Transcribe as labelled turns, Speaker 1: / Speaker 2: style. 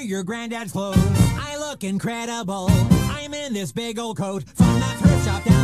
Speaker 1: your granddad's clothes. I look incredible. I'm in this big old coat from the thrift shop.